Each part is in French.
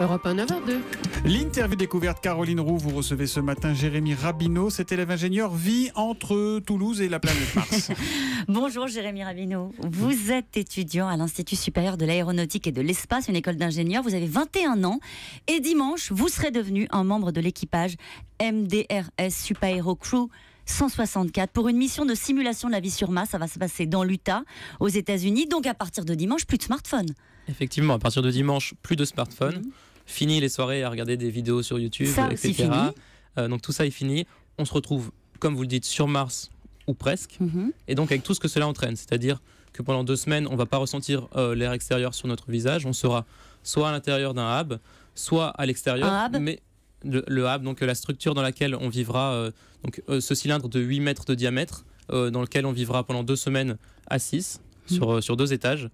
Europe 1 9h2. L'interview découverte Caroline Roux, vous recevez ce matin Jérémy Rabineau. Cet élève ingénieur vit entre Toulouse et la planète Mars. Bonjour Jérémy Rabineau. Vous êtes étudiant à l'Institut supérieur de l'aéronautique et de l'espace, une école d'ingénieurs. Vous avez 21 ans et dimanche, vous serez devenu un membre de l'équipage MDRS Super Aero Crew 164 pour une mission de simulation de la vie sur Mars. Ça va se passer dans l'Utah, aux États-Unis. Donc à partir de dimanche, plus de smartphones. Effectivement, à partir de dimanche, plus de smartphones. Mhm. Fini les soirées à regarder des vidéos sur YouTube, Ça etc. fini. Euh, donc tout ça est fini. On se retrouve, comme vous le dites, sur Mars ou presque. Mhm. Et donc avec tout ce que cela entraîne, c'est-à-dire que pendant deux semaines, on ne va pas ressentir euh, l'air extérieur sur notre visage. On sera soit à l'intérieur d'un hub, soit à l'extérieur. Un hub Mais le, le hub, donc euh, la structure dans laquelle on vivra, euh, donc euh, ce cylindre de 8 mètres de diamètre, dans lequel on vivra pendant deux semaines à 6 sur, euh, sur deux étages.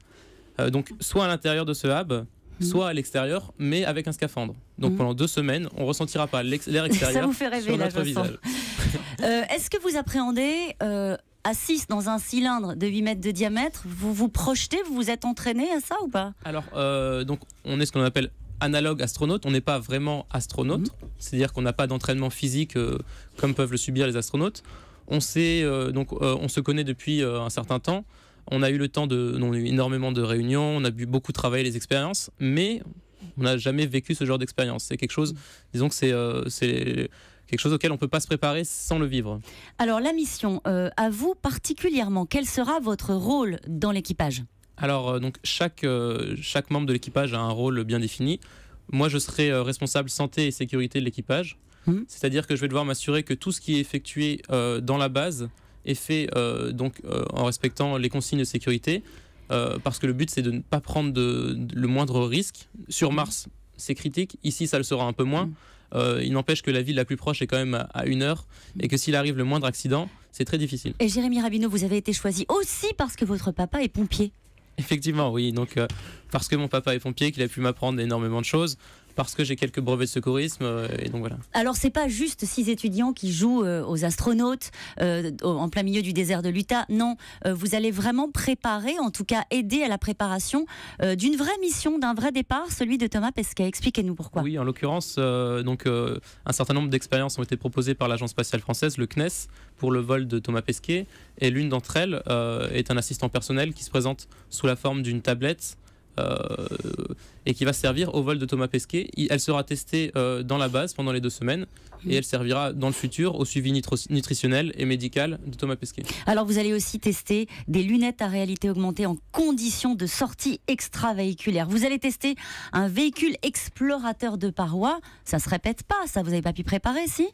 Donc soit à l'intérieur de ce hub, soit à l'extérieur, mais avec un scaphandre. Donc Mhm. pendant deux semaines, on ressentira pas l'air extérieur vous fait rêver, sur là, notre sens. visage. Euh, Est-ce que vous appréhendez euh, à 6 dans un cylindre de 8 mètres de diamètre Vous vous projetez Vous vous êtes entraîné à ça ou pas? Alors, euh, donc, on est ce qu'on appelle analogue astronaute. On n'est pas vraiment astronaute, Mhm. c'est-à-dire qu'on n'a pas d'entraînement physique euh, comme peuvent le subir les astronautes. On sait, euh, donc, euh, on se connaît depuis euh, un certain temps. On a eu le temps de, on a eu énormément de réunions, on a pu beaucoup travailler les expériences, mais on n'a jamais vécu ce genre d'expérience. C'est quelque chose, disons que c'est, euh, c'est quelque chose auquel on peut pas se préparer sans le vivre. Alors la mission, euh, à vous particulièrement, quel sera votre rôle dans l'équipage? Alors, euh, donc, chaque, euh, chaque membre de l'équipage a un rôle bien défini. Moi, je serai euh, responsable santé et sécurité de l'équipage. Mhm. C'est-à-dire que je vais devoir m'assurer que tout ce qui est effectué euh, dans la base est fait euh, donc, euh, en respectant les consignes de sécurité. euh, parce que le but, c'est de ne pas prendre de, de- le moindre risque. Sur Mars, c'est critique. Ici, ça le sera un peu moins. Euh, il n'empêche que la ville la plus proche est quand même à, à une heure. Et que s'il arrive le moindre accident, c'est très difficile. Et Jérémy Rabineau, vous avez été choisi aussi parce que votre papa est pompier. Effectivement, oui. Donc, euh, parce que mon papa est pompier, qu'il a pu m'apprendre énormément de choses, parce que j'ai quelques brevets de secourisme, euh, et donc voilà. Alors c'est pas juste six étudiants qui jouent euh, aux astronautes euh, en plein milieu du désert de l'Utah. Non, euh, vous allez vraiment préparer, en tout cas aider à la préparation d'une vraie mission, d'un vrai départ, celui de Thomas Pesquet. Expliquez-nous pourquoi. Oui, en l'occurrence, donc un certain nombre d'expériences ont été proposées par l'agence spatiale française, le CNES, pour le vol de Thomas Pesquet, et l'une d'entre elles est un assistant personnel qui se présente sous la forme d'une tablette. Euh, et qui va servir au vol de Thomas Pesquet. Elle sera testée euh, dans la base pendant les deux semaines et elle servira dans le futur au suivi nutritionnel et médical de Thomas Pesquet. Alors vous allez aussi tester des lunettes à réalité augmentée en conditions de sortie extravéhiculaire. Vous allez tester un véhicule explorateur de parois. Ça se répète pas, ça vous avez pas pu préparer, si?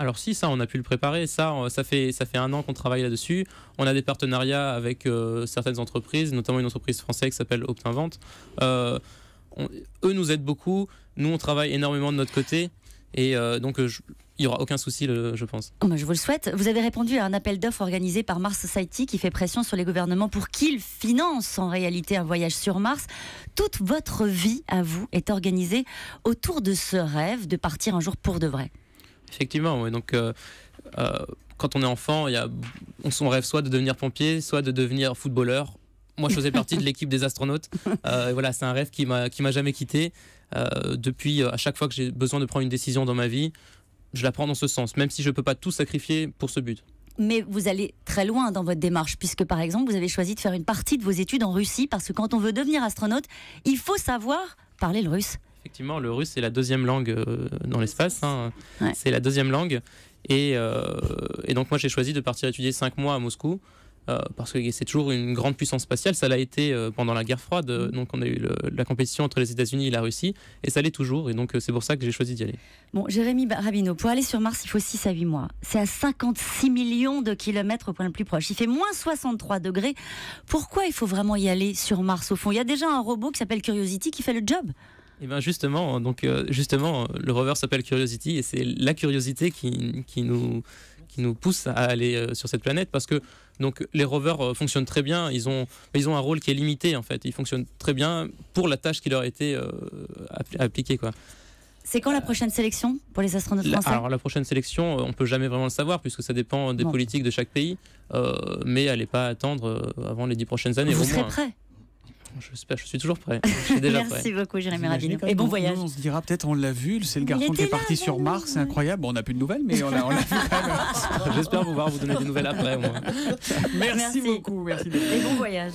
Alors si ça, on a pu le préparer. Ça, euh, ça fait ça fait un an qu'on travaille là-dessus. On a des partenariats avec euh, certaines entreprises, notamment une entreprise française qui s'appelle Optinvente. Euh, eux nous aident beaucoup. Nous, on travaille énormément de notre côté. Et donc, il y aura aucun souci, je pense. Oh, bah, je vous le souhaite. Vous avez répondu à un appel d'offres organisé par Mars Society qui fait pression sur les gouvernements pour qu'ils financent en réalité un voyage sur Mars. Toute votre vie à vous est organisée autour de ce rêve de partir un jour pour de vrai. Effectivement, ouais. donc euh, euh, quand on est enfant, y a, on son rêve soit de devenir pompier, soit de devenir footballeur. Moi, je faisais partie de l'équipe des astronautes. Euh, et voilà, c'est un rêve qui m'a qui m'a jamais quitté. Euh, depuis, à chaque fois que j'ai besoin de prendre une décision dans ma vie, je la prends dans ce sens, même si je peux pas tout sacrifier pour ce but. Mais vous allez très loin dans votre démarche, puisque par exemple, vous avez choisi de faire une partie de vos études en Russie, parce que quand on veut devenir astronaute, il faut savoir parler le russe. Effectivement, le russe c'est la deuxième langue euh, dans l'espace. hein. Ouais. C'est la deuxième langue. Et, euh, et donc moi j'ai choisi de partir étudier cinq mois à Moscou. euh, parce que c'est toujours une grande puissance spatiale. Ça l'a été euh, pendant la guerre froide. euh, Donc, on a eu le- la compétition entre les États-Unis et la Russie. Et ça l'est toujours. Et donc, euh, c'est pour ça que j'ai choisi d'y aller. Bon, Jérémy Rabineau, pour aller sur Mars, il faut 6 à 8 mois. C'est à 56 millions de kilomètres au point le plus proche. Il fait moins 63 degrés. Pourquoi il faut vraiment y aller sur Mars au fond? Il y a déjà un robot qui s'appelle Curiosity qui fait le job. Et bien justement, donc euh, justement, le rover s'appelle Curiosity et c'est la curiosité qui, qui nous qui nous pousse à aller euh, sur cette planète parce que donc les rovers euh, fonctionnent très bien. Ils ont ils ont un rôle qui est limité en fait. Ils fonctionnent très bien pour la tâche qui leur a été euh, appli- appliquée quoi. C'est quand la prochaine sélection pour les astronautes français? alors la prochaine sélection, euh, on peut jamais vraiment le savoir puisque ça dépend des Bon. politiques de chaque pays, euh, mais n'est pas attendre euh, avant les dix prochaines années Vous au serez moins. prêt J'espère, je suis toujours prêt. Je suis déjà Merci prêt. beaucoup, Jérémy Rabineau. Et bon voyage. nous, on se dira peut-être on l'a vu, c'est le garçon qui est parti sur Mars, c'est incroyable. Bon, on n'a plus de nouvelles, mais on l'a on l'a vu quand même. J'espère pouvoir vous donner des nouvelles après. Moi. Merci, Merci. beaucoup, merci. Et bon voyage.